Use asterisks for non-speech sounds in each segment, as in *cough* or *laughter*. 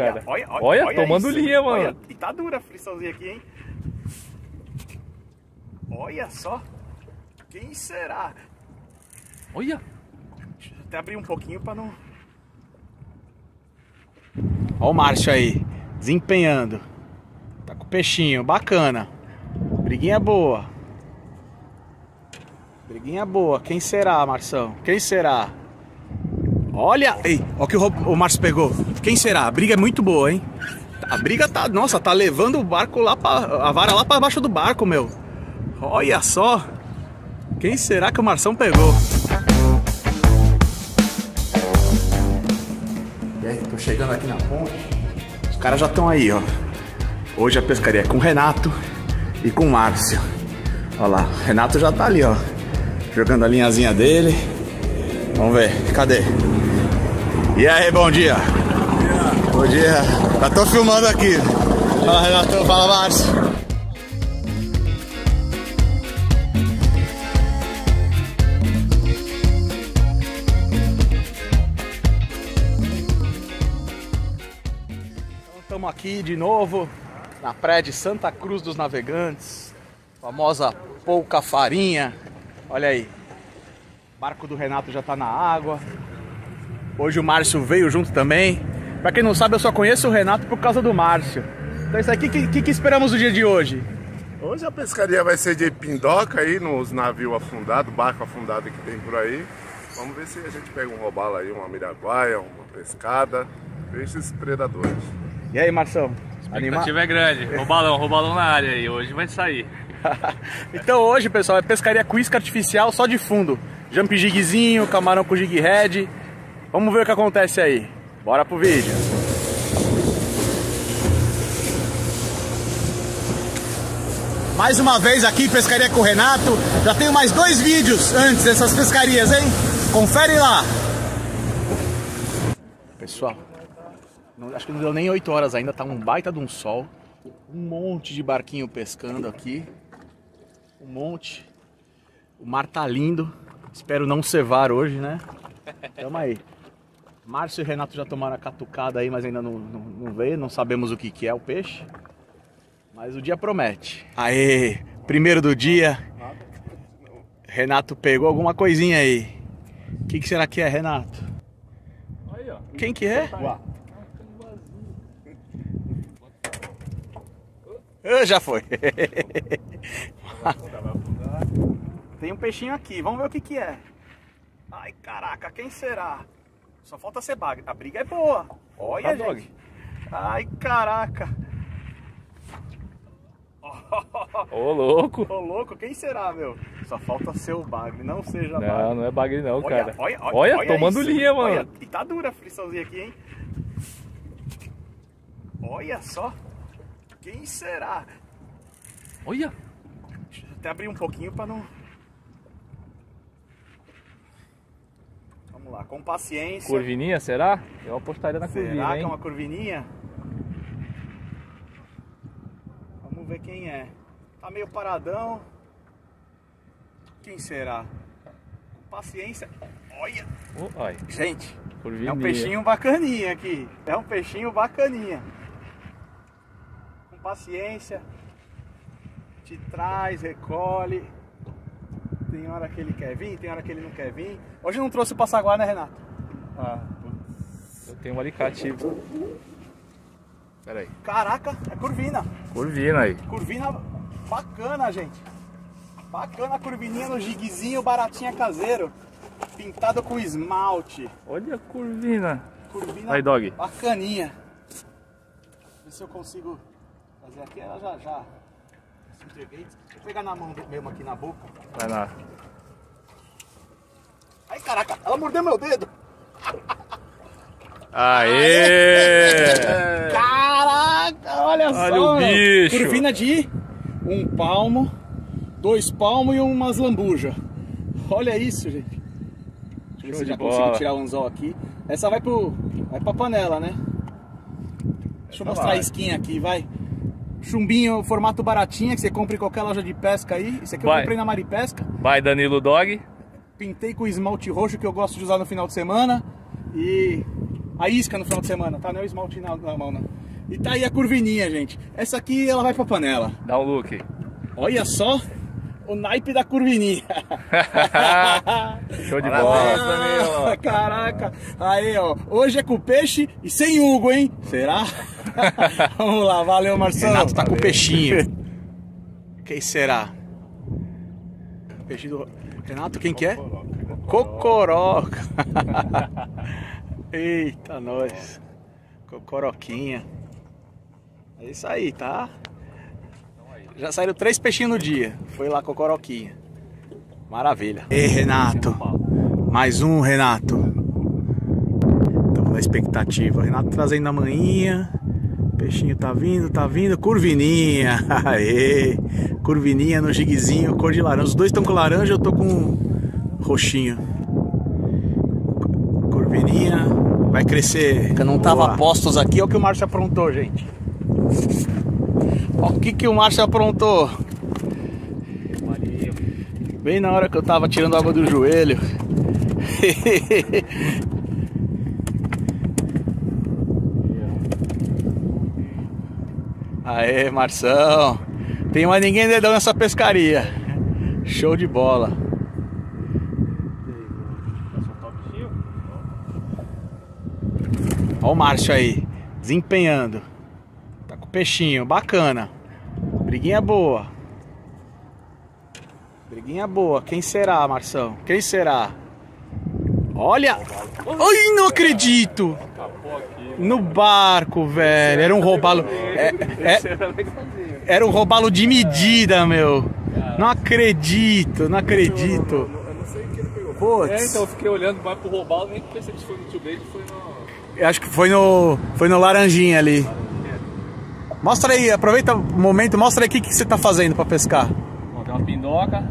Cara. Olha, olha, olha, olha tomando isso. linha, mano. Olha, e tá dura a friçãozinha aqui, hein? Olha só. Quem será? Olha. Deixa eu até abrir um pouquinho pra não... Olha o Márcio aí, desempenhando. Tá com o peixinho, bacana. Briguinha boa. Briguinha boa. Quem será, Marção? Quem será? Olha! Ei, olha o que o, o Márcio pegou. Quem será? A briga é muito boa, hein? A briga tá, nossa, tá levando o barco lá para a vara lá para baixo do barco, meu. Olha só. Quem será que o Marção pegou? E aí, tô chegando aqui na ponte. Os caras já estão aí, ó. Hoje a pescaria é com o Renato e com o Márcio. Olha lá, o Renato já tá ali, ó. Jogando a linhazinha dele. Vamos ver, cadê? E aí, bom dia. Bom dia. Já tô filmando aqui. Fala, Renato. Fala, Márcio. Estamos aqui de novo na praia de Santa Cruz dos Navegantes, famosa Pouca Farinha. Olha aí, o barco do Renato já está na água. Hoje o Márcio veio junto também. Para quem não sabe, eu só conheço o Renato por causa do Márcio. Então isso aqui, o que, que, que, esperamos no dia de hoje? Hoje a pescaria vai ser de pindoca aí, nos navios afundados, barco afundado que tem por aí. Vamos ver se a gente pega um robalo aí, uma miraguaia, uma pescada, peixes predadores. E aí, Marção? A expectativa é grande. Robalão, robalão na área aí. Hoje vai sair. *laughs* então hoje, pessoal, é pescaria com isca artificial só de fundo. Jump jigzinho, camarão com jig head. Vamos ver o que acontece aí. Bora pro vídeo. Mais uma vez aqui, pescaria com o Renato. Já tenho mais dois vídeos antes dessas pescarias, hein? Confere lá. Pessoal, acho que não deu nem 8 horas ainda, tá um baita de um sol. Um monte de barquinho pescando aqui. Um monte. O mar tá lindo. Espero não cevar hoje, né? Tamo aí. Márcio e Renato já tomaram a catucada aí, mas ainda não, não, não veio. Não sabemos o que, que é o peixe. Mas o dia promete. Aê! Primeiro do dia. Renato pegou alguma coisinha aí. O que, que será que é, Renato? Aí, ó. Quem que é? Ah, já foi. *laughs* Tem um peixinho aqui, vamos ver o que que é. Ai, caraca, quem será? Só falta ser bagre. A briga é boa. Olha, tá gente. Ai, caraca. *laughs* Ô, louco. Ô, louco, quem será, meu? Só falta ser o bagre, não seja não, bagre. Não, não é bagre não, olha, cara. Olha, olha, olha tomando isso. linha, mano. Olha, e tá dura a friçãozinha aqui, hein? Olha só. Quem será? Olha. Deixa eu até abrir um pouquinho pra não... Vamos lá, com paciência. Curvininha, será? Eu apostaria na será curvinha, Será que é uma curvininha? Vamos ver quem é. Tá meio paradão. Quem será? Com paciência. Olha! Oh, Gente, curvininha. é um peixinho bacaninha aqui. É um peixinho bacaninha. Com paciência. Te traz, recolhe. Tem hora que ele quer vir, tem hora que ele não quer vir. Hoje não trouxe o passaguá, né, Renato? Ah, eu tenho um alicate. Pera aí. Caraca, é curvina. Curvina aí. Curvina bacana, gente. Bacana a curvininha no jiguezinho baratinha caseiro. Pintado com esmalte. Olha a curvina. Curvina aí, dog. bacaninha. Ver se eu consigo fazer aqui. Ela já, já Deixa eu pegar na mão mesmo aqui na boca. Vai lá. Ai, caraca, ela mordeu meu dedo. Aê! *laughs* Caraca, olha, olha só. Olha o bicho. Curvina de um palmo, dois palmos e umas lambujas. Olha isso, gente. Deixa eu ver se já bola. consigo tirar o anzol aqui. Essa vai pro. Vai pra panela, né? Deixa eu mostrar a skin aqui, vai. Chumbinho, formato baratinha, que você compra em qualquer loja de pesca aí. Esse aqui Vai. eu comprei na Maripesca. Vai, Danilo Dog. Pintei com esmalte roxo que eu gosto de usar no final de semana. E a isca no final de semana, tá? Não é o esmalte na, na mão, não. E tá aí a curvininha, gente. Essa aqui ela vai pra panela. Dá um look. Olha só o naipe da curvininha. *laughs* Show de Ah, bola. caraca. Aí, ó. Hoje é com peixe e sem Hugo, hein? Será? *laughs* Vamos lá, valeu, Marcelo. Renato tá com peixinho. *laughs* Quem será? Peixe do... Renato, quem que é? Cocoroca. Eita, nós. Cocoroquinha. É isso aí, tá? Já saíram três peixinhos no dia. Foi lá cocoroquinha. Maravilha. Ei, Renato. Mais um, Renato. Estamos na expectativa. Renato trazendo a manhinha. Peixinho tá vindo, tá vindo. Curvininha. *laughs* Aê. Curvininha no giguezinho, cor de laranja. Os dois estão com laranja, eu tô com roxinho. Curvininha. Vai crescer. Eu não tava Boa. postos aqui. Olha o que o Márcio aprontou, gente. Olha o que, que o Márcio aprontou. Bem na hora que eu tava tirando água do joelho. *laughs* Aê, Marção. Tem mais ninguém dedão nessa pescaria. Show de bola. Olha o Márcio aí, desempenhando. Peixinho, bacana. Briguinha boa. Briguinha boa. Quem será, Marção? Quem será? Olha! Ai, não acredito! No barco, velho. Era um robalo. é- é- era um robalo de medida, meu. Não acredito, não acredito. É, Putz, então eu fiquei olhando mais pro robalo, nem pensei se foi no tio foi no. eu acho que foi no, foi no laranjinha ali. Mostra aí, aproveita o momento, mostra aí o que, que você tá fazendo pra pescar. Bom, tem uma pindoca,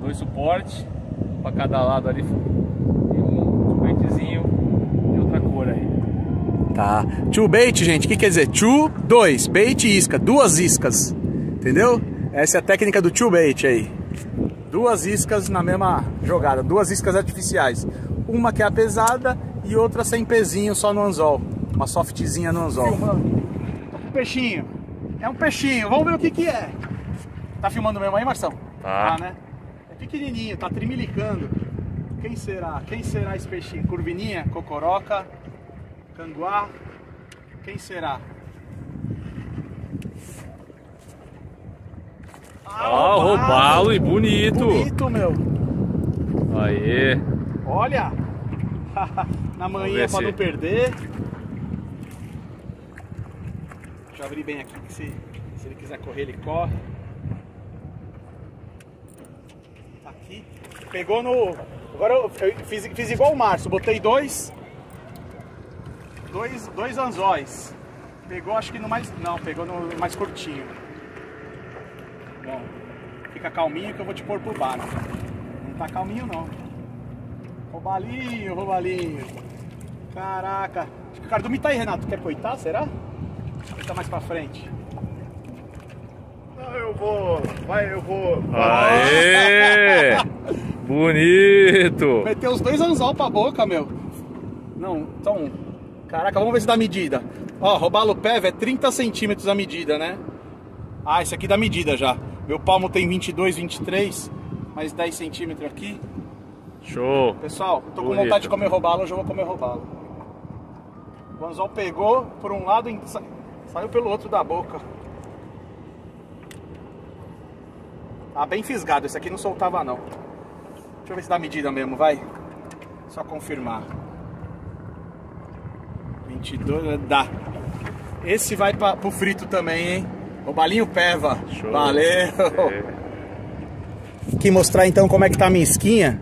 dois suportes, um pra cada lado ali. E um baitzinho e outra cor aí. Tá. Two bait, gente, o que quer dizer? Two, dois, bait e isca, duas iscas. Entendeu? Essa é a técnica do two bait aí. Duas iscas na mesma jogada, duas iscas artificiais. Uma que é a pesada e outra sem pezinho, só no anzol. Uma softzinha no anzol. Peixinho. É um peixinho, vamos ver o que que é. Tá filmando mesmo aí, Marção? Tá. né? É pequenininho, tá trimilicando. Quem será? Quem será esse peixinho? Curvininha, cocoroca, canguá. Quem será? Ah, robalo e bonito. Bonito, meu. Aê. Olha! *laughs* Na manhã pra não perder. Deixa eu abrir bem aqui, que se, se ele quiser correr, ele corre. Tá aqui. Pegou no. Agora eu fiz, fiz igual o Márcio, botei dois. Dois, dois anzóis. Pegou acho que no mais. Não, pegou no mais curtinho. Bom, fica calminho que eu vou te pôr pro barco. Não tá calminho não. Roubalinho, roubalinho. Caraca. Acho que o cardume tá aí, Renato. Quer coitar, será? Mais pra frente. Não, eu vou. Vai, eu vou. Aê. *laughs* Bonito. Meteu os dois anzol pra boca, meu. Não, então. Caraca, vamos ver se dá medida. Ó, robalo pé é 30 centímetros a medida, né? Ah, esse aqui dá medida já. Meu palmo tem 22, 23, mais 10 centímetros aqui. Show. Pessoal, tô com Bonito. vontade de comer robalo, hoje eu vou comer robalo. O anzol pegou por um lado e saiu pelo outro da boca. Tá bem fisgado, esse aqui não soltava não. Deixa eu ver se dá medida mesmo, vai. Só confirmar. 22, dá. Esse vai pra, pro frito também, hein? Robalinho peva. Show. Valeu. É. Aqui mostrar então como é que tá a minha esquinha.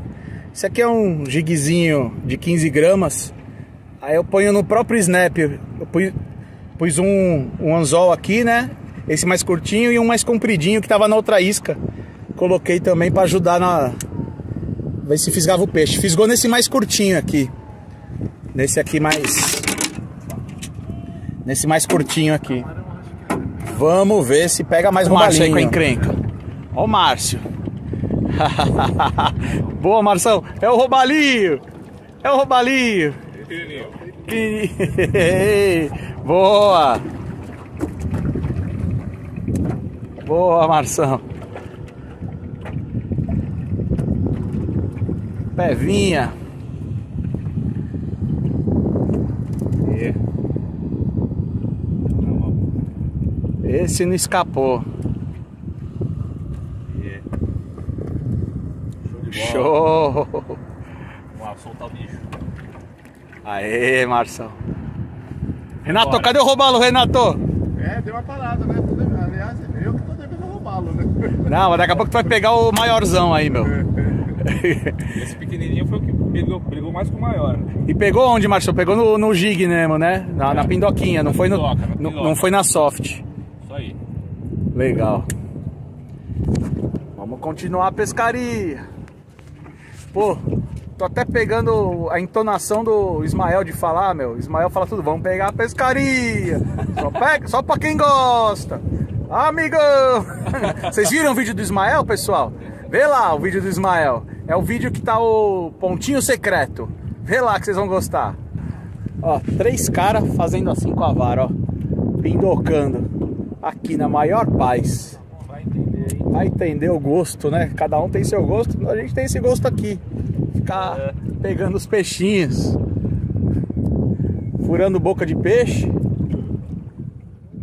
Esse aqui é um jiguezinho de 15 gramas. Aí eu ponho no próprio snap. Eu pus, um, um anzol aqui, né? Esse mais curtinho e um mais compridinho que tava na outra isca. Coloquei também para ajudar na. Ver se fisgava o peixe. Fisgou nesse mais curtinho aqui. Nesse aqui mais. Nesse mais curtinho aqui. Vamos ver se pega mais Márcio aí com a encrenca. Ó o Márcio. *laughs* Boa, Marção. É o Robalinho. É o Robalinho. *laughs* Boa! Boa, Marção. Pevinha. Esse não escapou. E... Show de bola. Show! Vamos lá, soltar o bicho. Aê, Marção. Renato, Bora. cadê o robalo, Renato? É, deu uma parada, né? Aliás, eu que tô devendo roubá-lo, né? Não, mas daqui a pouco tu vai pegar o maiorzão aí, meu. *laughs* Esse pequenininho foi o que brigou, brigou mais com o maior. E pegou onde, Marcelo? Pegou no, no gig mesmo, né? Na, é, na pindoquinha, não, foi pindoca, no, não foi na soft. Isso aí. Legal. Vamos continuar a pescaria. Pô, tô até pegando a entonação do Ismael de falar, meu. Ismael fala tudo, vamos pegar a pescaria. *laughs* Só, pega, só pra quem gosta. Amigão! *laughs* Vocês viram o vídeo do Ismael, pessoal? Vê lá o vídeo do Ismael. É o vídeo que tá o pontinho secreto. Vê lá que vocês vão gostar. Ó, três caras fazendo assim com a vara, ó. Pindocando. Aqui na maior paz. Vai entender, hein? Vai entender o gosto, né? Cada um tem seu gosto. A gente tem esse gosto aqui. Ficar é. pegando os peixinhos. Furando boca de peixe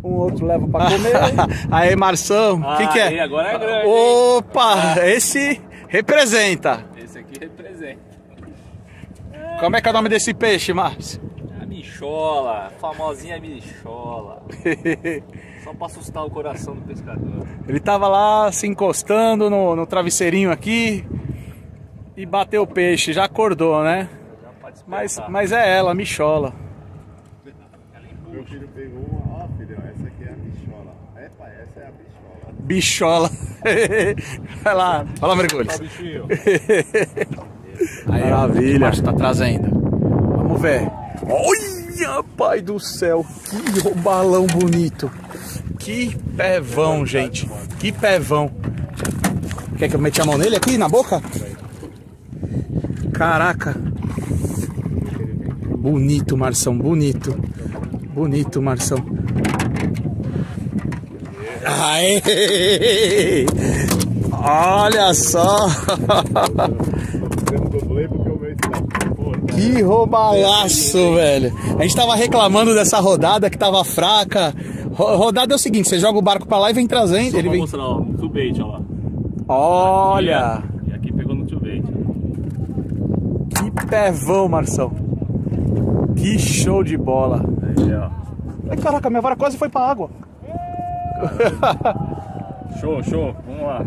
um outro leva pra comer. *laughs* aí, Marção, o ah, que, que é? agora é grande. Opa, esse representa. Esse aqui representa. Como é que é o nome desse peixe, Márcio? A michola, famosinha michola. *laughs* Só pra assustar o coração do pescador. Ele tava lá se encostando no, no travesseirinho aqui e bateu o peixe, já acordou, né? Já mas, mas é ela, a michola. Meu filho pegou uma, ó filho, essa aqui é a bichola. Epa, essa é a bichola. Bichola. *laughs* Vai lá, fala mergulho. *laughs* Maravilha, tá trazendo. Vamos ver. Olha, pai do céu, que balão bonito. Que pevão, gente. Que pevão. Quer que eu mete a mão nele aqui na boca? Caraca. Bonito, Marção, bonito. Bonito, Marção. Aê! Olha só! Que roubalaço, velho. A gente tava reclamando dessa rodada que tava fraca. Rodada é o seguinte, você joga o barco pra lá e vem trazendo. Só ele vem... mostrar, ó, bait, ó lá. Olha! Aqui, é, e aqui pegou no tio bait. Que pevão, Marção. Que show de bola. Aí, ó. Ai, caraca, minha vara quase foi pra água. *laughs* show, show. Vamos lá.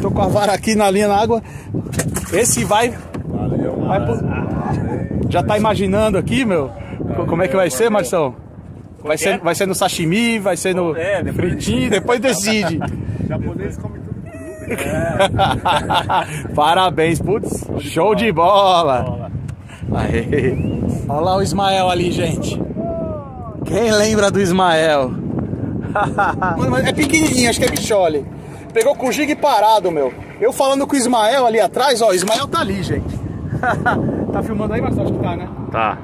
Tô com a vara aqui na linha na água. Esse vai. Valeu, vai pro... Já tá imaginando aqui, meu? Valeu, Como é que vai ser, Marção? Vai ser, vai ser no sashimi, vai ser no é, depois fritinho, depois decide. *laughs* Japonês come é. *laughs* Parabéns, putz. Show de bola. Aê. Olha lá o Ismael ali, gente. Quem lembra do Ismael? *laughs* é pequenininho, acho que é bichole. Pegou com o gigue parado, meu. Eu falando com o Ismael ali atrás, ó. O Ismael tá ali, gente. *laughs* tá filmando aí, Marcelo? Acho que tá, né? Tá.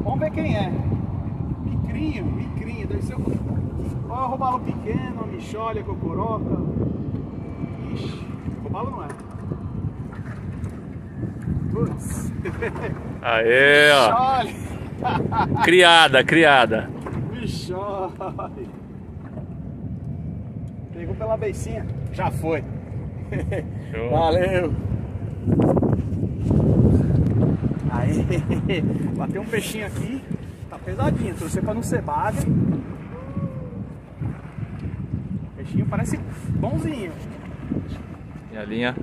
Vamos ver quem é. Micrinho, micrinho. Deve ser o... Ó, robalo pequeno, michole, cocoroca. Ixi, robalo não é. Putz. Aê, ó. criada, criada. Bichole. Pegou pela beicinha. Já foi. Show. Valeu. Aí, bateu um peixinho aqui. Tá pesadinho, torcer pra não ser bagre. Peixinho parece bonzinho. E a linha?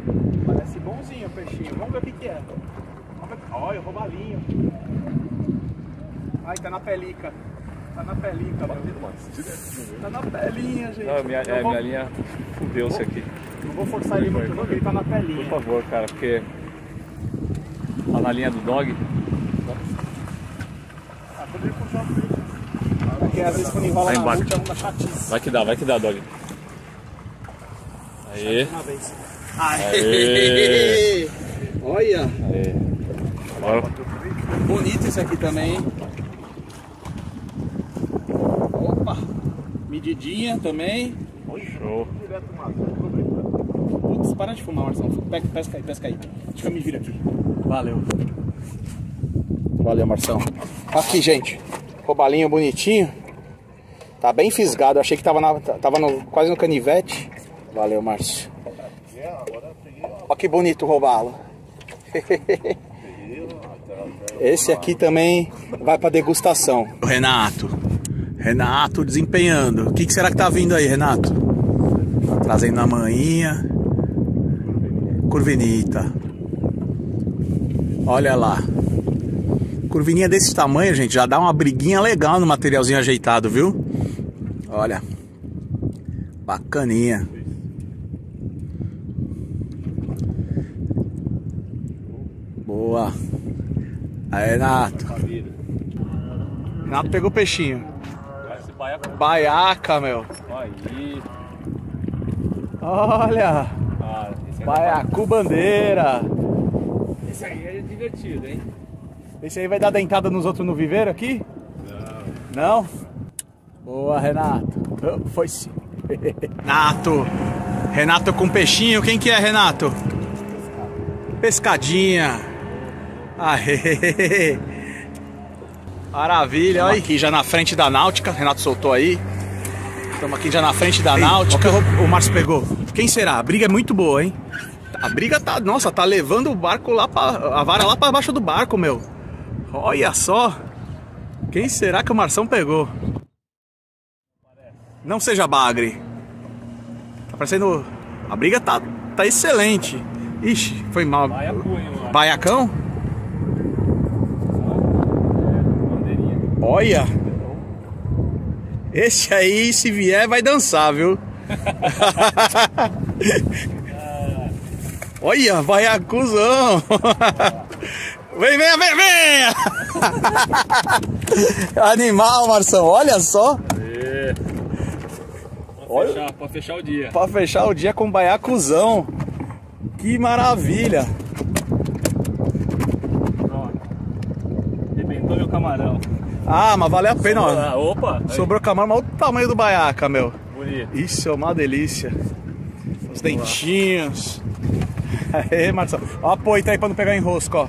Parece bonzinho o peixinho. Vamos ver o que, que é. Olha, o robalinho. Ai, tá na pelica. Tá na pelica, meu. Tá na pelinha, gente. Não, minha, é, vou... minha linha fudeu-se aqui. Não vou forçar ele muito não, porque ele tá na pelinha. Por favor, cara, porque tá na linha do dog. Ah, poderia puxar o peixe. Porque às vezes quando enrola vai na embaixo. multa é uma chatice. Vai que dá, vai que dá, dog. Aê. Aê. Aê. *laughs* Olha. Aê. Bonito isso aqui também, hein? Opa. Medidinha também. Show. Putz, para de fumar, Marcelo. Pesca, pesca aí, pesca aí. Deixa eu me vir aqui. Valeu. Valeu, Marção. Aqui, gente. Robalinho bonitinho. Tá bem fisgado. Achei que tava, na, tava no, quase no canivete. Valeu, Márcio. Olha que bonito o robalo. *laughs* Esse aqui também vai pra degustação. Renato. Renato desempenhando. O que, que será que tá vindo aí, Renato? Tá trazendo a manhinha. Curvinita. Olha lá. Curvininha desse tamanho, gente, já dá uma briguinha legal no materialzinho ajeitado, viu? Olha. Bacaninha. Boa. Aí, Renato. Renato pegou peixinho. Baiaca, meu. Aí. Olha. Ah, Baiacu bandeira. esse aí é divertido, hein? Esse aí vai dar dentada nos outros no viveiro aqui? Não. Não? Boa, Renato. Oh, Foi sim. *laughs* Renato. Renato com peixinho. Quem que é, Renato? Pescadinha. Aê. Maravilha. Olha aqui já na frente da náutica. Renato soltou aí. Estamos aqui já na frente da náutica. O Márcio pegou. Quem será? A briga é muito boa, hein? A briga tá, nossa, tá levando o barco lá para a vara lá para baixo do barco, meu. Olha só. Quem será que o Marção pegou? Não seja bagre. Tá parecendo a briga tá tá excelente. Ixi, foi mal. Baiacu, hein, mano? Baiacão? Olha. Esse aí, se vier, vai dançar, viu? *laughs* Olha, vai acusão. Vem, vem, vem, vem! *laughs* Animal, Marção, olha só. Pode fechar, pode fechar o dia. Pra fechar o dia com baiacuzão. Que maravilha. Pronto. Arrebentou meu camarão. Ah, mas valeu a pena, ó. Ah, opa! Aí, Sobrou camarão, mas olha o tamanho do baiaca, meu. Bonito. Isso é uma delícia. Os dentinhos. *laughs* Aê, Marcelo. Ó a poita aí pra não pegar enrosco, ó.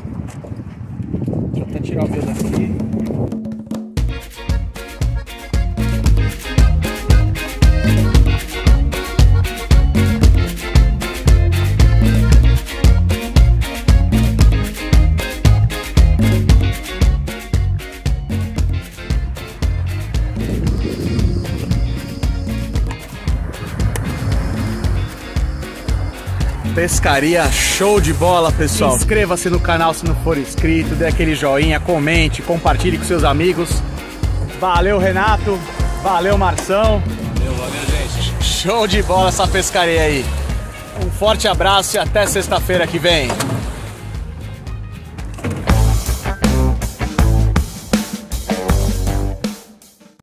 Pescaria show de bola, pessoal. Inscreva-se no canal se não for inscrito, dê aquele joinha, comente, compartilhe com seus amigos. Valeu, Renato. Valeu, Marção. Valeu, valeu, gente. Show de bola essa pescaria aí. Um forte abraço e até sexta-feira que vem.